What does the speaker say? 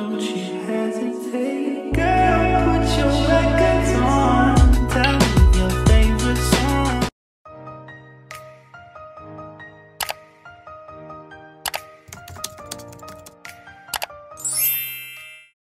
Don't you hesitate.